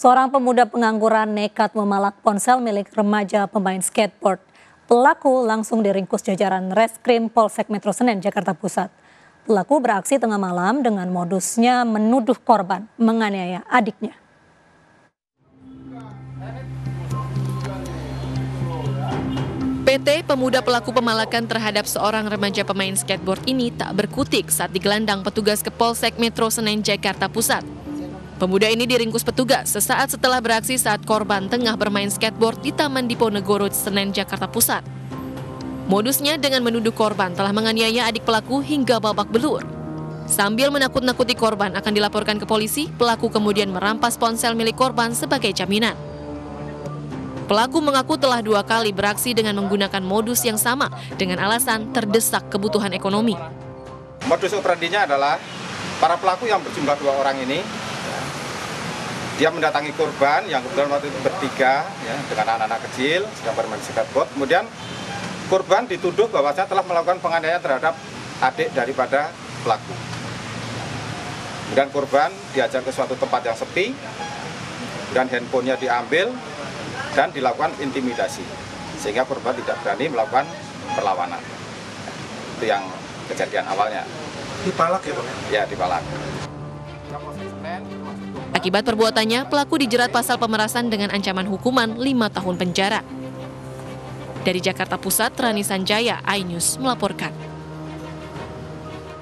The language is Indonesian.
Seorang pemuda pengangguran nekat memalak ponsel milik remaja pemain skateboard. Pelaku langsung diringkus jajaran Reskrim Polsek Metro Senen, Jakarta Pusat. Pelaku beraksi tengah malam dengan modusnya menuduh korban menganiaya adiknya. PT Pemuda Pelaku Pemalakan terhadap seorang remaja pemain skateboard ini tak berkutik saat digelandang petugas ke Polsek Metro Senen, Jakarta Pusat. Pemuda ini diringkus petugas sesaat setelah beraksi saat korban tengah bermain skateboard di Taman Diponegoro, Senen, Jakarta Pusat. Modusnya dengan menuduh korban telah menganiaya adik pelaku hingga babak belur. Sambil menakut-nakuti korban akan dilaporkan ke polisi, pelaku kemudian merampas ponsel milik korban sebagai jaminan. Pelaku mengaku telah dua kali beraksi dengan menggunakan modus yang sama dengan alasan terdesak kebutuhan ekonomi. Modus operandinya adalah para pelaku yang berjumlah dua orang ini dia mendatangi korban yang kebetulan waktu itu bertiga ya, dengan anak-anak kecil sedang bermain skateboard. Kemudian korban dituduh bahwasanya telah melakukan penganiayaan terhadap adik daripada pelaku. Kemudian korban diajak ke suatu tempat yang sepi dan handphonenya diambil dan dilakukan intimidasi sehingga korban tidak berani melakukan perlawanan. Itu yang kejadian awalnya. Dipalak ya Pak? Ya, dipalak. Akibat perbuatannya, pelaku dijerat pasal pemerasan dengan ancaman hukuman 5 tahun penjara. Dari Jakarta Pusat, Rani Sanjaya, iNews melaporkan.